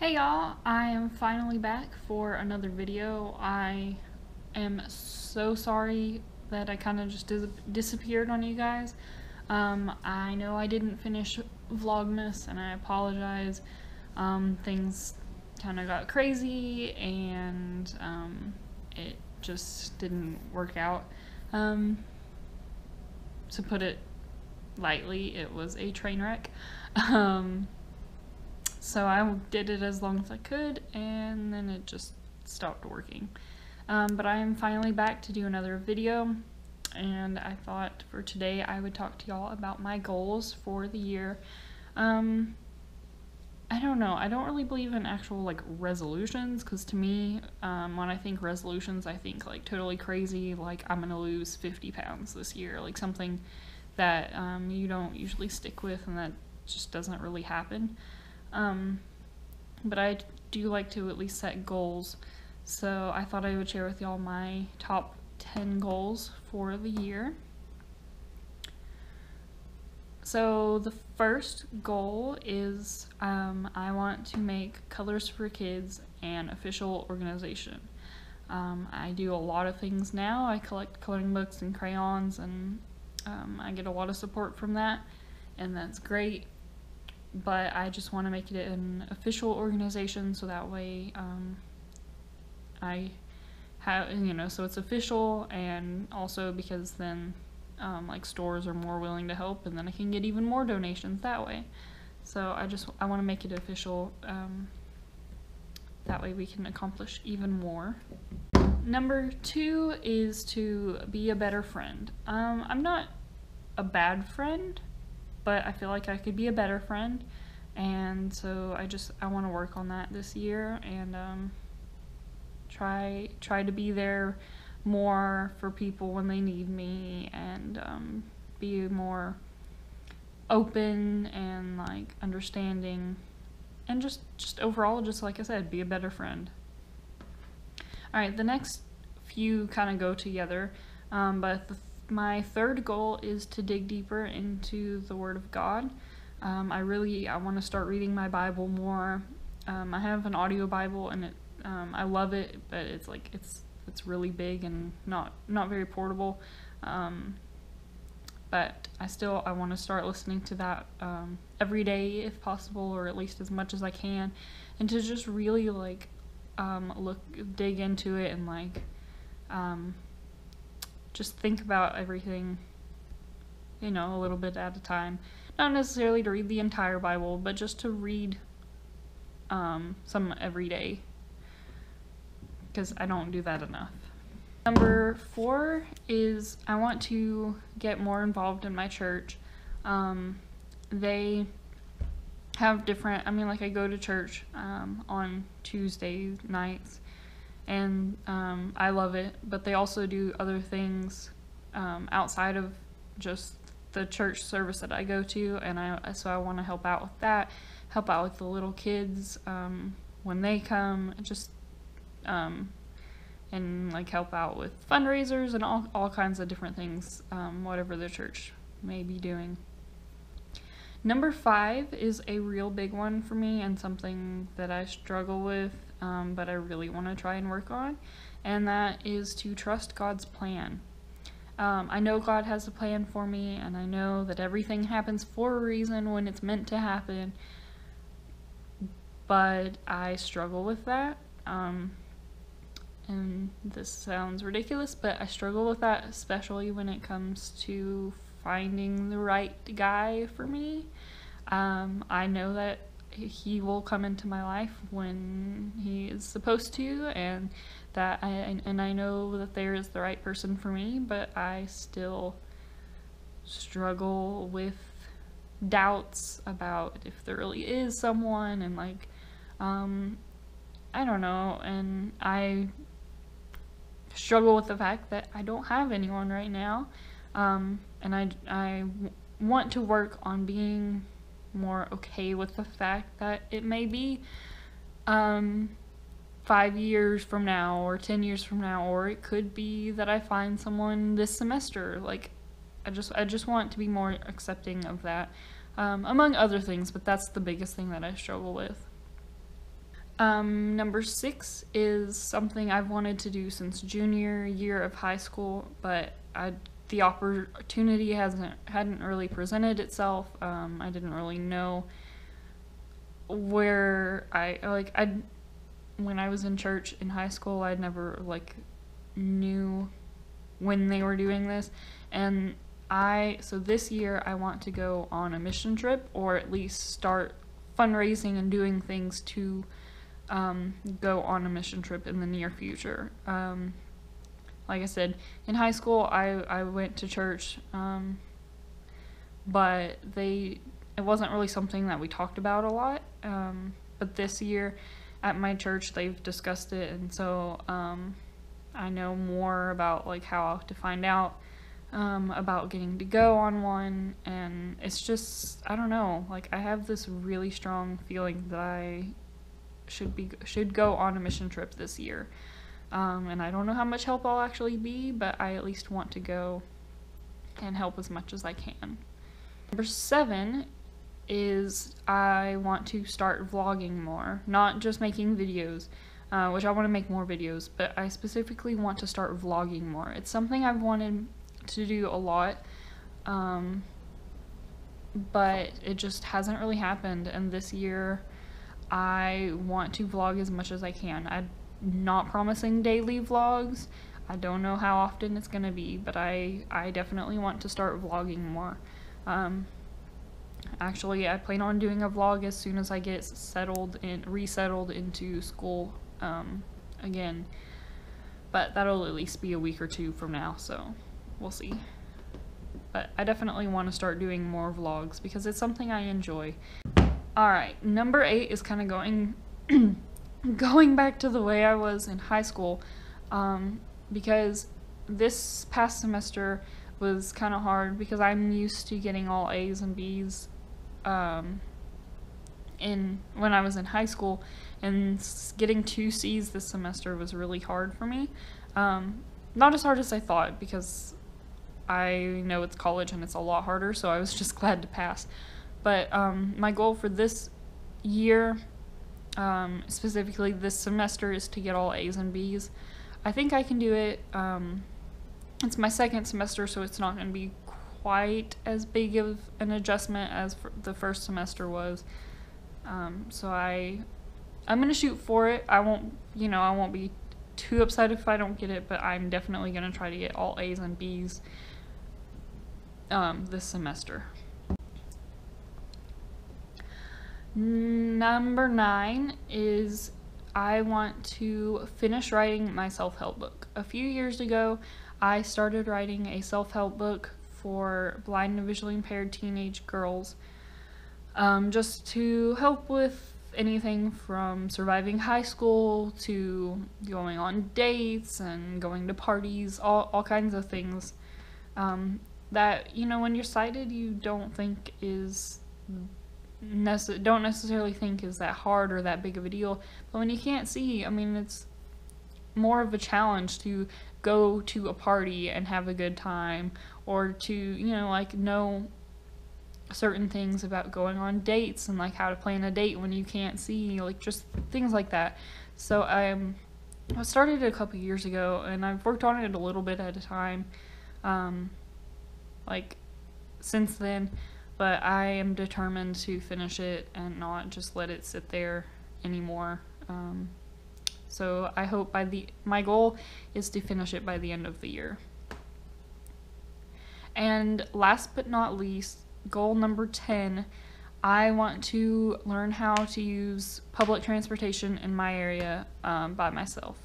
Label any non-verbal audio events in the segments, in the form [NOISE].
Hey y'all, I am finally back for another video. I am so sorry that I kind of just dis disappeared on you guys. Um, I know I didn't finish Vlogmas and I apologize. Um, things kind of got crazy and um, it just didn't work out. Um, to put it lightly, it was a train wreck. [LAUGHS] So I did it as long as I could and then it just stopped working. Um, but I am finally back to do another video and I thought for today I would talk to y'all about my goals for the year. Um, I don't know, I don't really believe in actual like resolutions because to me, um, when I think resolutions, I think like totally crazy, like I'm gonna lose 50 pounds this year, like something that um, you don't usually stick with and that just doesn't really happen. Um, but I do like to at least set goals. So I thought I would share with y'all my top 10 goals for the year. So the first goal is um, I want to make Colors for Kids an official organization. Um, I do a lot of things now. I collect coloring books and crayons and um, I get a lot of support from that and that's great but I just want to make it an official organization so that way um, I have, you know, so it's official and also because then um, like stores are more willing to help and then I can get even more donations that way. So I just, I want to make it official. Um, that way we can accomplish even more. Number two is to be a better friend. Um, I'm not a bad friend but I feel like I could be a better friend. And so I just I want to work on that this year and um, try try to be there more for people when they need me and um, be more open and like understanding and just just overall just like I said be a better friend. All right the next few kind of go together um, but the my third goal is to dig deeper into the Word of God. Um, I really I want to start reading my Bible more. Um, I have an audio Bible and it um, I love it, but it's like it's it's really big and not not very portable. Um, but I still I want to start listening to that um, every day if possible, or at least as much as I can, and to just really like um, look dig into it and like just think about everything, you know, a little bit at a time. Not necessarily to read the entire Bible, but just to read um, some every day. Because I don't do that enough. Number four is I want to get more involved in my church. Um, they have different, I mean, like I go to church um, on Tuesday nights and um, I love it. But they also do other things um, outside of just the church service that I go to, and I so I want to help out with that, help out with the little kids um, when they come, just um, and like help out with fundraisers and all all kinds of different things, um, whatever the church may be doing. Number five is a real big one for me and something that I struggle with um, but I really want to try and work on, and that is to trust God's plan. Um, I know God has a plan for me, and I know that everything happens for a reason when it's meant to happen, but I struggle with that. Um, and this sounds ridiculous, but I struggle with that, especially when it comes to finding the right guy for me. Um, I know that he will come into my life when he is supposed to and that I and I know that there is the right person for me but I still struggle with doubts about if there really is someone and like um I don't know and I struggle with the fact that I don't have anyone right now um and I I want to work on being more okay with the fact that it may be um, five years from now or ten years from now, or it could be that I find someone this semester. Like, I just I just want to be more accepting of that, um, among other things. But that's the biggest thing that I struggle with. Um, number six is something I've wanted to do since junior year of high school, but I the opportunity hasn't hadn't really presented itself. Um, I didn't really know where I like I when I was in church in high school. I'd never like knew when they were doing this, and I so this year I want to go on a mission trip or at least start fundraising and doing things to um, go on a mission trip in the near future. Um, like I said, in high school, I, I went to church, um, but they it wasn't really something that we talked about a lot. Um, but this year, at my church, they've discussed it, and so um, I know more about like how to find out um, about getting to go on one, and it's just I don't know. Like I have this really strong feeling that I should be should go on a mission trip this year. Um, and I don't know how much help I'll actually be, but I at least want to go and help as much as I can. Number seven is I want to start vlogging more, not just making videos, uh, which I want to make more videos, but I specifically want to start vlogging more. It's something I've wanted to do a lot, um, but it just hasn't really happened, and this year I want to vlog as much as I can. I'm not promising daily vlogs. I don't know how often it's going to be, but I, I definitely want to start vlogging more. Um, actually, I plan on doing a vlog as soon as I get settled and resettled into school um, again. But that'll at least be a week or two from now, so we'll see. But I definitely want to start doing more vlogs because it's something I enjoy. Alright, number eight is kind of going [CLEARS THROAT] going back to the way I was in high school um, because this past semester was kind of hard because I'm used to getting all A's and B's um, in when I was in high school and getting two C's this semester was really hard for me. Um, not as hard as I thought because I know it's college and it's a lot harder, so I was [LAUGHS] just glad to pass. But um, my goal for this year, um, specifically this semester, is to get all A's and B's. I think I can do it. Um, it's my second semester, so it's not going to be quite as big of an adjustment as the first semester was. Um, so I, I'm going to shoot for it. I won't, you know, I won't be too upset if I don't get it, but I'm definitely going to try to get all A's and B's um, this semester. Number nine is I want to finish writing my self help book. A few years ago, I started writing a self help book for blind and visually impaired teenage girls um, just to help with anything from surviving high school to going on dates and going to parties, all, all kinds of things um, that, you know, when you're sighted, you don't think is nece- don't necessarily think is that hard or that big of a deal. But when you can't see, I mean, it's more of a challenge to go to a party and have a good time or to, you know, like know certain things about going on dates and like how to plan a date when you can't see, like just things like that. So um, I started it a couple years ago and I've worked on it a little bit at a time. Um, like since then, but I am determined to finish it and not just let it sit there anymore. Um, so I hope by the my goal is to finish it by the end of the year. And last but not least, goal number 10, I want to learn how to use public transportation in my area um, by myself.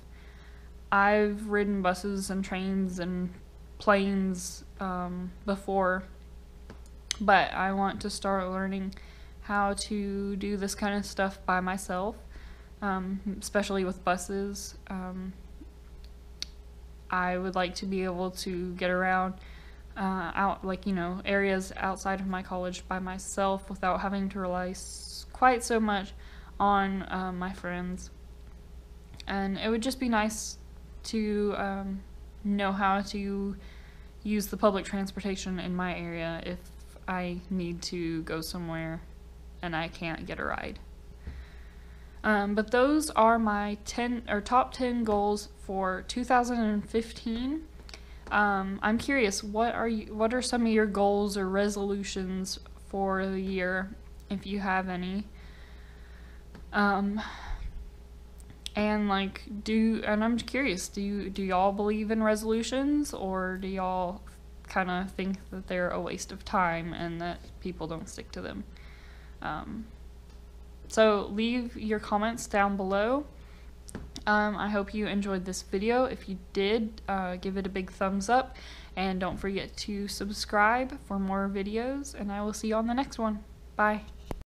I've ridden buses and trains and planes um, before but I want to start learning how to do this kind of stuff by myself, um, especially with buses. Um, I would like to be able to get around uh, out, like, you know, areas outside of my college by myself without having to rely s- quite so much on uh, my friends. And it would just be nice to um, know how to use the public transportation in my area if I need to go somewhere and I can't get a ride. Um, but those are my 10 or top 10 goals for 2015. Um, I'm curious, what are you, what are some of your goals or resolutions for the year, if you have any? Um, and like, do and I'm curious, do you do y'all believe in resolutions, or do y'all kind of think that they're a waste of time and that people don't stick to them? Um, so leave your comments down below. Um, I hope you enjoyed this video. If you did, uh, give it a big thumbs up. And don't forget to subscribe for more videos. And I will see you on the next one. Bye.